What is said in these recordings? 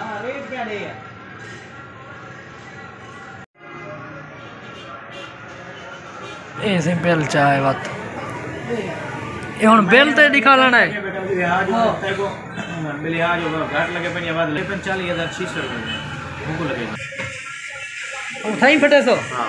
हाँ रेट क्या दे ਇਹ ਸੀ ਬਿੱਲ ਚ ਆਏ ਵਤ ਇਹ ਹੁਣ ਬਿੱਲ ਤੇ ਦਿਖਾ ਲੈਣਾ ਹੈ लिहाज तेरे को लिहाज होगा घाट लगे पे आवाज ले पंचालीस हजार छह सौ रुपये उनको लगेगा ਉੱਥੇ ਹੀ ਫਟੇ ਸੋ हाँ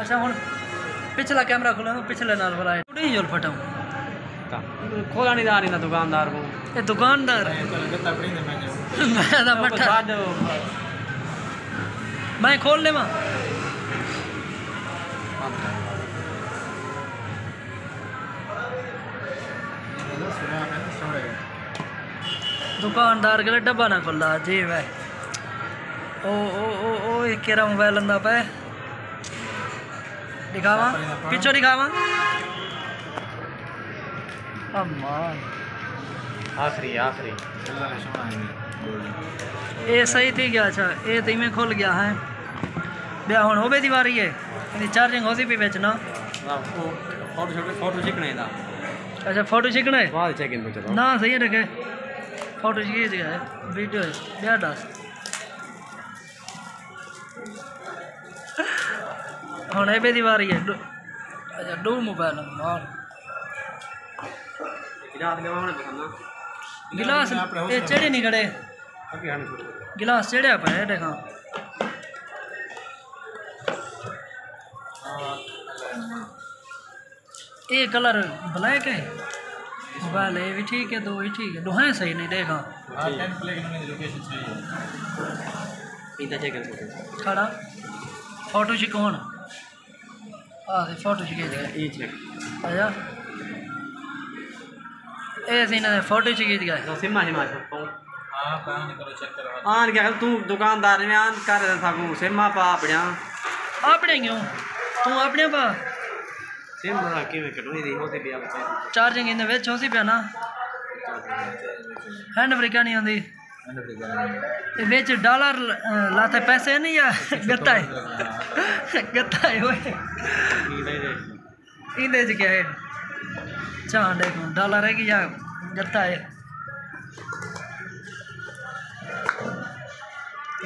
अच्छा पिछला कैमरा खोला पिछले नाल है। फटाऊं। खोला नहीं ना दुकानदार को ये दुकानदार। तो मैं मठा मैं खोल ले माँ दुकानदार के लिए डब्बा ना खुला। जी भाई। ओ ओ ओ ओ केरा मोबाइल अंदा पे। दिखावा? पिछो दिखावा? अम्मा। आखिरी है ये सही थी क्या? अच्छा ये तो में खुल गया है। ब्याह हुन होवे दी वारी है। चार्जिंग होती पई बेचना। फ़ोटो फ़ोटो छिकने अच्छा फ़ोटो छिकना है ना सही रखे। फ़ोटो ये दिया है वीडियो है बेहद डांस। हूँ मेरी बारी है अच्छा डू मोबाइल नंबर गिलास ये चढ़े नहीं खड़े। गिलास चढ़िया पे देखा। ये कलर ब्लैक है। मोबाइल ये भी ठीक है दो ही ठीक है। दो हैं सही नहीं देखा। हाँ 10 प्ले की मैंने लोकेशन सही है इधर चेक इन फ़ोटो खड़ा। फ़ोटो छिकौन आ दे फ़ोटो चेक आजा। ए सीन ने फ़ोटो छिके दिया तो सिमा सिमा छो हाँ काम करो चेक करो। आन क्या तू दुकानदार में आन कर सकूँ सिमा पा अपना अपने क्यों? तू अपने पा। सेम बना के मैं नहीं हो सी पिया चार्जिंग इन विच हो पिया ना हैंड फ्री नहीं आंदी ते विच डॉलर लाते पैसे नहीं या गत्ता है गत्ता है ओए इंदे च क्या है चां देखो डॉलर है कि या गत्ता है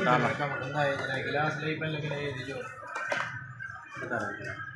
डॉलर का मतलब है गिलास ले पहले गिलास ये जो पता रहा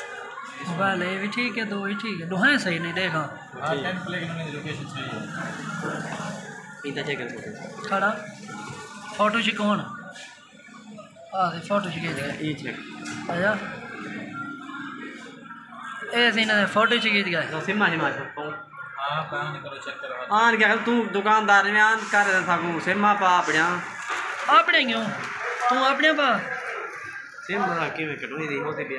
मोबाइल ये भी ठीक है दो ही ठीक है। दो हैं सही नहीं देखा। हाँ 10 प्ले की मैंने लोकेशन सही है। इधर चेक इन फ़ोटो खड़ा। फ़ोटो छिकौन आ दे फ़ोटो छिके दे ये चेक ए सीन ने फ़ोटो तो सिमा सिमा छो हाँ काम करो चेक करो आन क्या तू दुकानदार में आन कर सकूँ सिमा पा अपना। अपने क्यों? तू अपने पा। सेम बना किवे कटोई दी होसी पे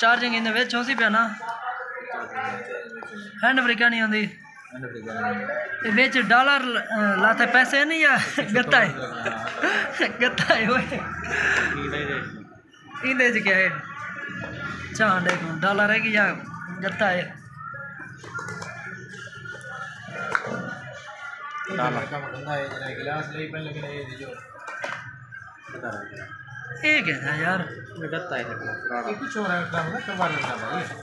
चार्जिंग इन विच होसी पे ना हैंड फ्री क्या नहीं होती बेच डॉलर लाते पैसे नहीं या गत्ता है गत्ता है ओए इंदे च क्या है चाह देखो डॉलर है कि या गत्ता है डाला का मतलब है गिलास ले पहले गिलास जो बता रहा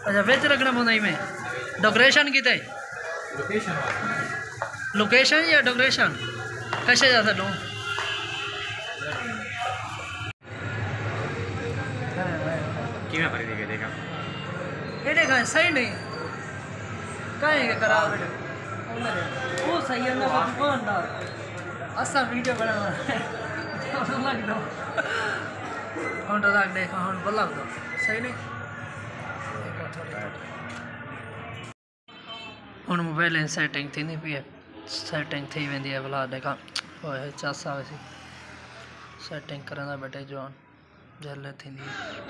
अच्छा वेच रखना मुँह नहीं में। लोकेशन या डेकोरेशन कैसे जाता लूँ ये देखा सही नहीं। कहेंगे खराब वो सही है ना दुकानदार। असा वीडियो बनाना लगता घंटा राख दे घंट बल्ला दो सही नहीं? हूँ मोबाइल जी सेटिंग थी पी है। सेटिंग थी वेंदी है भला देखा। ओए चस आवे सी। सेटिंग करंदा बेटे जॉन जल्द थी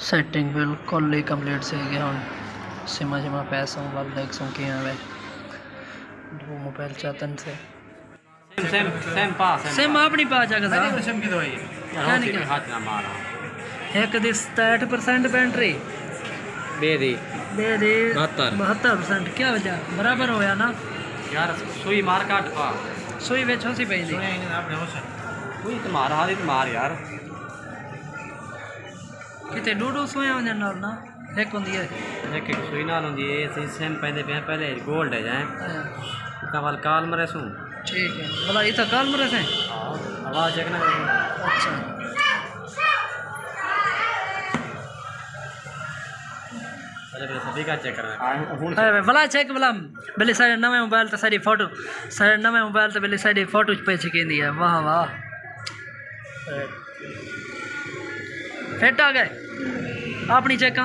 सेटिंग बिल्कुल ही कंप्लीट से गया हूँ सिमा सिमा पैसा वाल देख सो कि हमें वो मोबाइल चाहतन से। सेम सेम सेम पास सेम अपनी पास जगह तो सेम की दवाई है। हाथ ना मारा। एक दी सताहठ परसेंट बैटरी। बे दी। बे दी बहत्तर। बहत्तर परसेंट। क्या वजह बराबर होया ना? यार सुई मार काट पा सुई बेचो सी पई दी। सुई तुम्हारा हाथ तुम्हार यार। कितने दो दो सुई हो जाना ना? एक होंगी है एक एक सुई नाल होंगी है सही सेम पहले पे पहले गोल्ड है जाए। हाँ। कवल काल मरे सू। ठीक है। भला ये तो काल मरे से हाँ, आवाज़ चेक ना अच्छा। भला चेक भला। भले साढ़े नवे मोबाइल त तो सारी फ़ोटो साढ़े नवे मोबाइल त भले सारी फ़ोटो पई छिकींदी आहे वाह वाह। फिट आ गए। अपनी चेक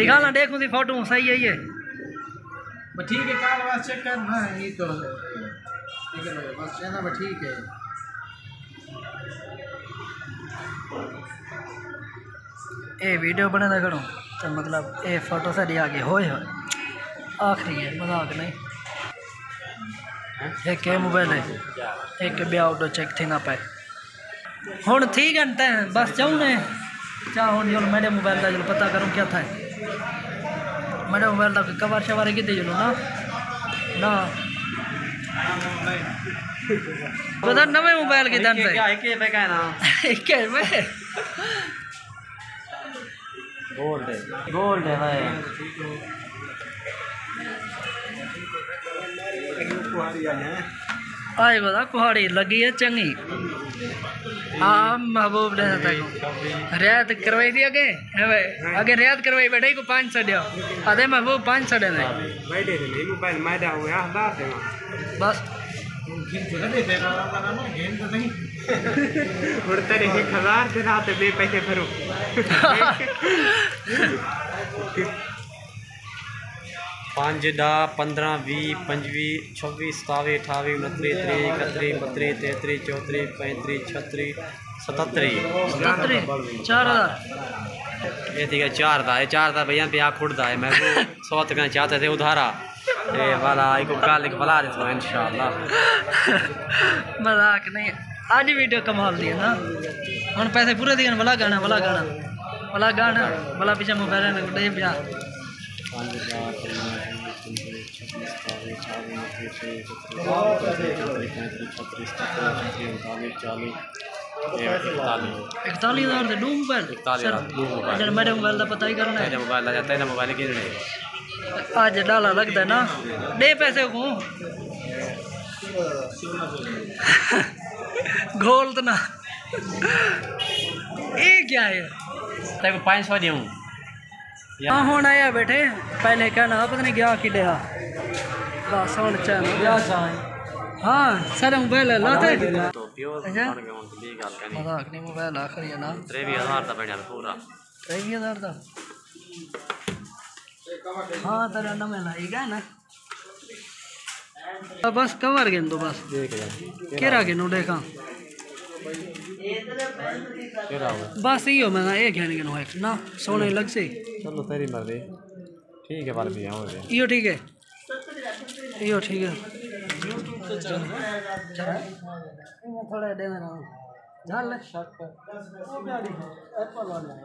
दिखाना देखूँ थी फ़ोटो सही है ये। ठीक है कार चेक करना है ये तो ठीक है बस ठीक है। એ वीडियो बने ઘણો તો મતલબ એ ફોટો સારી આગે હોય हो આખરી है मज़ाक नहीं एक કે મોબાઈલ હે એક બે આઉટો ચેક થઈ ના हूँ ठीक है ते बस चाहू ने चाह हूँ जो मेरे मोबाइल का जो पता करूँ क्या था मेरे मोबाइल का कवर शवर कि ना ना पता नवे मोबाइल के क्या है के पे के में गोल्ड है। गोल्ड है भाई। आई बता कुहाड़ी लगी है चंगी। महबूब ने तो रियायत करवाई थी अगे अगे रियायत करवाई बैठे को पाँच सौ दियो अरे महबूब पाँच सौ देना बस। हज़ार दिन बे पैसे भरो। पंज ॾह पंद्रहं वीह पंजवीह छवीह सतावीह चार था चार था भैया ब्याह खुड़ता है। मैं सौ तक चाहते थे उधारा। ए वाला कमाल दी है पूरे दिए हज़ार मोबाइल। इकताली हज़ार मेरे मोबाइल का पता ही करना मोबाइल मोबाइल की नहीं ਅੱਜ ਡਾਲਾ ਲੱਗਦਾ ਨਾ ਦੇ ਪੈਸੇ ਕੋ ਗੋਲਡ ਨਾ ਇਹ ਕੀ ਹੈ तेरे को पाँच सौ दूँ ਹਾਂ ਹੁਣ ਆਇਆ ਬੇਟੇ ਪਹਿਲੇ ਕਹਿਣਾ ਪਤਾ ਨਹੀਂ ਗਿਆ ਕਿ ਲਿਆ ਬਸ ਹੁਣ ਚੱਲ ਗਿਆ ਹਾਂ ਸਾਰਾ ਮੋਬਾਈਲ ਲਾਤੇ तो प्योर अच्छा। बन गया उनकी भी गल करनी ਮਜ਼ਾਕ ਨਹੀਂ ਮੋਬਾਈਲ ਆਖਰੀ ਹੈ ਨਾ त्रेवी हजार का बढ़िया पूरा 23000 ਦਾ हाँ तेरा ना मिला ही क्या ना? बस कवर गेन दो बस। केरा गेनो देखा बस इहो मैं ए घेन गेनो है ना सोने लग से। चलो तेरी मर्ज़ी। ठीक है बाल भैया हो। गया इहो ठीक है? इहो ठीक है। झाल ले। शर्ट पर एप्पल वाला है।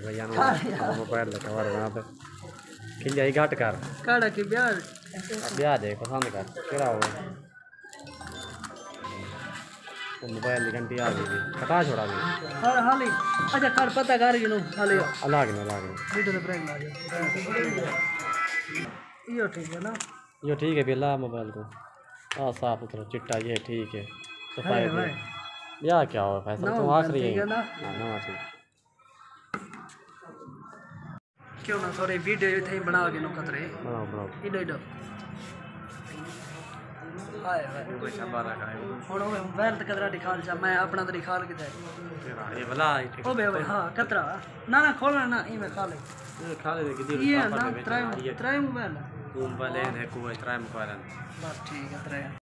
भैया नो पे खिल जाई घट कर काड़ा की ब्याह ब्याह दे पसंद कर केड़ा हो तो मोबाइल की घंटी आ गई कटा छोड़ा भी हाल हाली अच्छा कर पता कर गिनो हाली अलग ना अलग वीडियो तो ब्रेक ला इहो ठीक है ना यो ठीक है बेला मोबाइल को हाँ साफ़ सुथरा चिट्टा ये ठीक है सफ़ाई ब्याह क्या हो फैसला तो आखिरी है ना? हाँ, नवा ठीक क्यों ना थोड़ी वीडियो थे बना के नुकत रहे। बनाओ बनाओ इडो इडो हाय भाई कोई संभाला का और ओए मोबाइल कतरा दिखा जा मैं अपना तो दिखा के तेरा ये भला ओ बे ओए हाँ कतरा। ना ना खोलना ना ई मैं खा ले। ये खा ले कि दी ये ना त्राई त्राई मोबाइल मोबाइल है कोई त्राई मोबाइल बस ठीक है त्राई